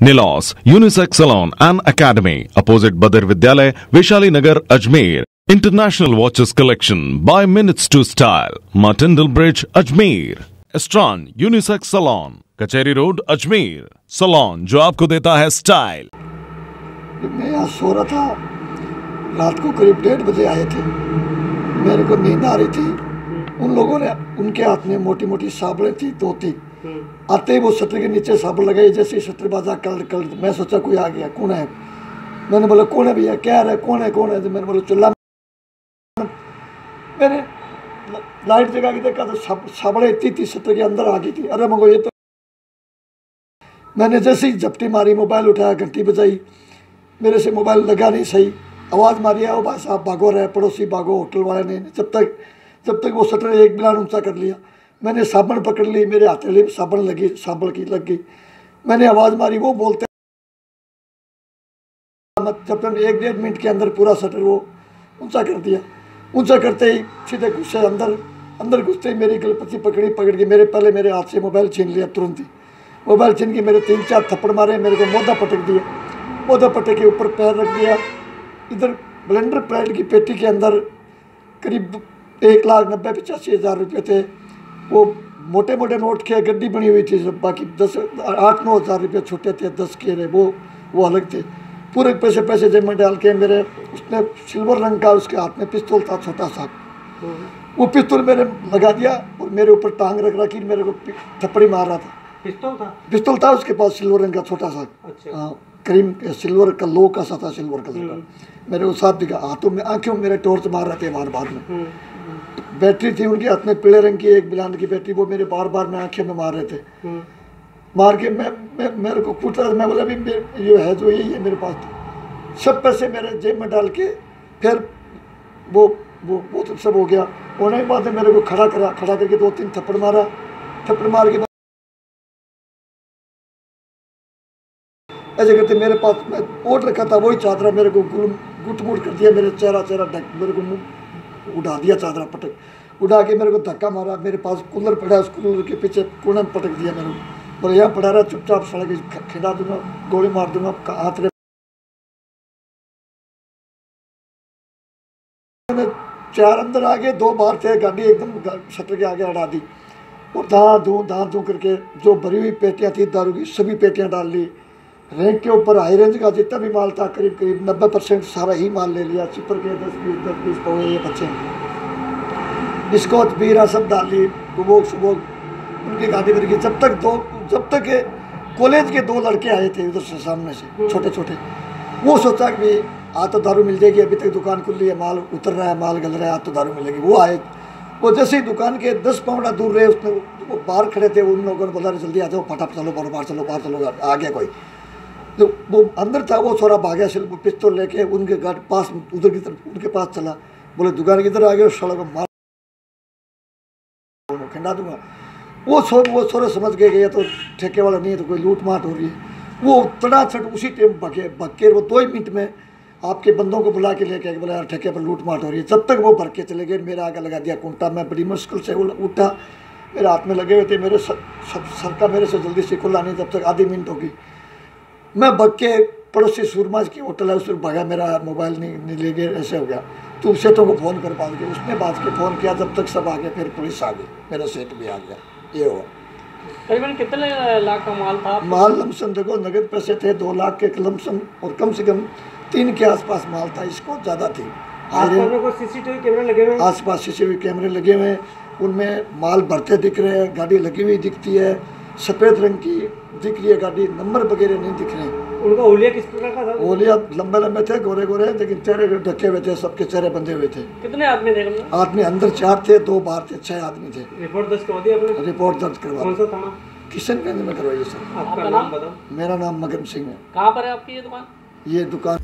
نیلوس unisex salon and academy opposite Badr Vidyalaya Vaishali Nagar Ajmer international watches collection by minutes to style Martindale bridge Ajmer اسٹران unisex salon کچہری road Ajmer سلون جو آپ کو دیتا ہے style میں یہاں سو رہا تھا رات کو قریب ڈیڑھ بجے آئے تھے میرے کو نیند آ رہی تھی ان لوگوں نے ان کے ہاتھ میں موٹی موٹی صابڑیں تھی دھوتی آتے ہی وہ شٹر کے نیچے صابن لگائی، جیسے ہی شٹر بازا کل کل میں سوچا کوئی آ گیا، کون ہے؟ میں نے بولا، کون ہے بھیا؟ کیا رہا ہے؟ کون ہے؟ کون ہے؟ میں نے بولا چولہا میں نے لائٹ جگہ کی دیکھا تو سابڑے تی تھی شٹر کے اندر آ گئی تھی۔ ارے مگو، یہ تو میں نے جیسے ہی جھپٹی ماری، موبائل اٹھایا، گھنٹی بجائی۔ میرے سے موبائل لگا نہیں، صحیح۔ آواز ماری ہے وہ بھائی صاحب بھاگو رہے، پڑوسی بھاگو ہوٹل والے نے، جب تک جب تک وہ شٹر ایک بلان اونچا کر لیا۔ میں نے سابن پکڑ لی، میرے ہاتھ لی سابن لگی سابن کی لگ گئی میں نے آواز ماری، وہ بولتے تقریباً ایک ڈیڑھ منٹ کے اندر پورا سٹر وہ اونچا کر دیا۔ اونچا کرتے ہی سیدھے گھسے اندر اندر گھستے ہی میری گلپتی پکڑی، پکڑ کے میرے پہلے میرے ہاتھ سے موبائل چھین لیا ترنت ہی۔ موبائل چھین کے میرے تین چار تھپڑ مارے، میرے کو مودہ پٹک دیا۔ مودہ پٹک کے اوپر پیر رکھ دیا۔ ادھر بلینڈر پرائڈ کی پیٹی کے اندر قریب ایک لاکھ نبے پچاسی ہزار روپے تھے۔ وہ موٹے موٹے نوٹ کے گڈی بنی ہوئی تھی باقی دس آٹھ نو ہزار روپے چھوٹے تھے دس کے رہے وہ وہ الگ تھے۔ پورے پیسے پیسے جب میں ڈال کے میرے اس نے سلور رنگ کا اس کے ہاتھ میں پستول تھا چھوٹا سا۔ وہ پستول میرے لگا دیا اور میرے اوپر ٹانگ رکھ رکھی میرے کو تھپڑی مار رہا تھا۔ پستول تھا؟ پستول تھا اس کے پاس سلور رنگ کا چھوٹا سا۔ اچھا۔ ہاں، کریم سلور کا لو کا سا تھا سلور کلر کا۔ میرے وہ ساتھ دکھا ہاتھوں میں آنکھوں میرے ٹورچ مار رہے تھے بار بار میں۔ بیٹری تھی ان کے ہاتھ میں پیڑے رنگ کی ایک بلاند کی بیٹری وہ میرے بار بار میں آنکھیں میں مار رہے تھے۔ مار کے میں میرے کو پوچھ رہا تھا میں بولا بھی یہ ہے جو یہی ہے میرے پاس سب پیسے میرے جیب میں ڈال کے پھر وہ وہ بہت سب ہو گیا۔ ہونے کے بعد میرے کو کھڑا کرا کھڑا کر کے دو تین تھپڑ مارا۔ تھپڑ مار کے ایسے کرتے میرے پاس میں اوٹ رکھا تھا وہی چادرا میرے کو گل گٹ مٹ کر دیا میرے چہرہ چہرہ ڈھک میرے کو منہ اڑا دیا چادرا پٹک۔ اٹھا کے میرے کو دھکا مارا، میرے پاس کولر پڑا، اس کولر کے پیچھے کونے پٹک دیا میرے کو۔ بولے یہاں پڑا رہا چپ چاپ سڑک کھلا دوں گا، گولی مار دوں گا ہاتھ میں چار اندر آ گئے دو باہر تھے، گاڑی ایک دم شٹر کے آگے اڑا دی۔ اور دھاں دھوں دھاں دھوں کر کے جو بھری ہوئی پیٹیاں تھیں، دارو کی، سبھی پیٹیاں ڈال لی۔ رینک کے اوپر ہائی رینج کا جتنا بھی مال تھا، قریب قریب نبے پرسینٹ سارا ہی مال لے لیا۔ چپر کے دس بیس دس بیس پوئے یہ بچے بسکوت پیرا سب ڈالی گبوک سبوک ان کی گاڑی پر گئی جب تک دو، جب تک کالج کے دو لڑکے آئے تھے ادھر سے سامنے سے، چھوٹے چھوٹے، وہ سوچا کہ بھی آج تو دارو مل جائے گی، ابھی تک دکان کھلی ہے، مال اتر رہا ہے، مال گل رہا ہے آ تو دارو ملے گی۔ وہ آئے، وہ جیسے ہی دکان کے دس پاؤنڈا دور رہے، اس نے وہ باہر کھڑے تھے، ان لوگوں نے بولا جلدی آ جاؤ پھٹا چلو بارو باہر چلو باہر چلو آ گیا کوئی۔ تو وہ اندر تھا، وہ سورا بھاگیا سل پستول لے کے ان کے گاڑی پاس، ادھر کی طرف، ان کے پاس چلا۔ بولے، دکان کی طرف آ گیا سڑک مار کھنڈا دوں گا وہ سو وہ سورے سمجھ گئے کہ یہ تو ٹھیکے والا نہیں ہے، تو کوئی لوٹ ماٹ ہو رہی ہے۔ وہ تڑا چھٹ اسی ٹائم بھگے بھگ کے وہ دو ہی منٹ میں آپ کے بندوں کو بلا کے لے کے بولا یار ٹھیکے پر لوٹ ماٹ ہو رہی ہے۔ جب تک وہ بھر کے چلے گئے، میرا آگے لگا دیا کنٹا میں بڑی مشکل سے اٹھا۔ میرے ہاتھ میں لگے ہوئے تھے، میرے سب سر کا میرے سے جلدی سے کھلا نہیں، جب تک آدھی منٹ ہوگی میں بھگ کے پڑوسی سورماج کی ہوٹل ہے، اس پر بھاگا میرا موبائل نہیں لے گئے، ایسے ہو گیا۔ تو اسے تو وہ فون کر پائیں گے اس نے بات کے فون کیا جب تک سب آ گئے پھر پولیس آ گئی میرا سیٹ بھی آ گیا یہ ہوا۔ کتنے لاکھ کا مال تھا مال لمسم دیکھو نگد پیسے تھے دو لاکھ کے لمسم اور کم سے کم تین کے آس پاس مال تھا اس کو زیادہ تھی۔ آس پاس سی سی ٹی وی کیمرے لگے ہوئے ہیں ان میں مال بھرتے دکھ رہے ہیں گاڑی لگی ہوئی دکھتی ہے سفید رنگ کی دکھ رہی ہے گاڑی نمبر وغیرہ نہیں دکھ رہے ہیں۔ ان کا اولیا کس پرکار کا تھا؟ اولیا لمبے لمبے تھے گورے گورے لیکن چہرے ڈھکے ہوئے تھے سب کے چہرے بندے ہوئے تھے۔ کتنے آدمی تھے آدمی اندر چار تھے دو باہر تھے چھ آدمی تھے۔ رپورٹ درج کروا رپورٹ درج کروا۔ کون کشن گنج میں کروائیے سر۔ میرا نام مگن سنگھ ہے۔ کہاں پر ہے آپ کی یہ دکان؟ یہ دکان